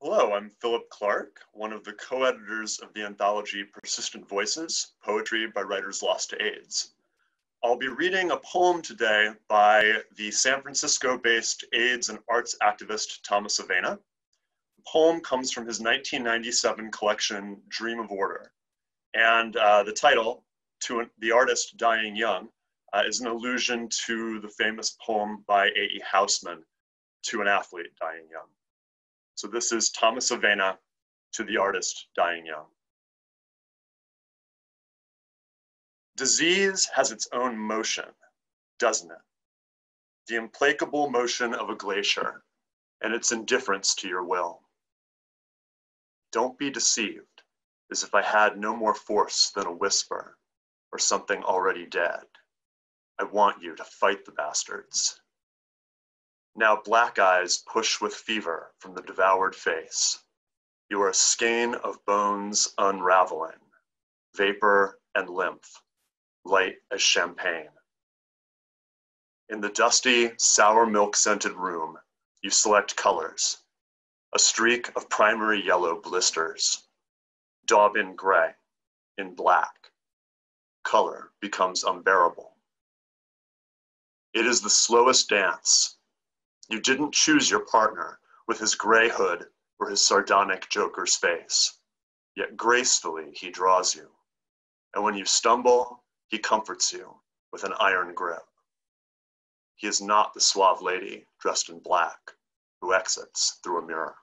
Hello, I'm Philip Clark, one of the co-editors of the anthology Persistent Voices, Poetry by Writers Lost to AIDS. I'll be reading a poem today by the San Francisco-based AIDS and arts activist Thomas Avena. The poem comes from his 1997 collection, Dream of Order. And uh, the title, To an, the Artist Dying Young, uh, is an allusion to the famous poem by A.E. Housman, To an Athlete Dying Young. So this is Thomas Avena to the artist dying young. Disease has its own motion, doesn't it? The implacable motion of a glacier and its indifference to your will. Don't be deceived, as if I had no more force than a whisper or something already dead. I want you to fight the bastards. Now black eyes push with fever from the devoured face. You are a skein of bones unraveling, vapor and lymph, light as champagne. In the dusty, sour milk scented room, you select colors. A streak of primary yellow blisters. Daub in gray, in black. Color becomes unbearable. It is the slowest dance you didn't choose your partner with his gray hood or his sardonic joker's face, yet gracefully he draws you. And when you stumble, he comforts you with an iron grip. He is not the suave lady dressed in black who exits through a mirror.